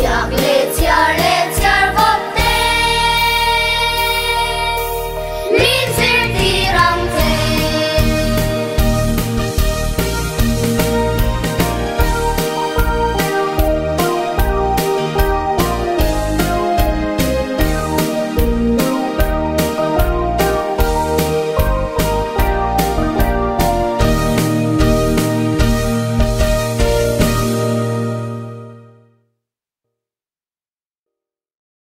chocolate.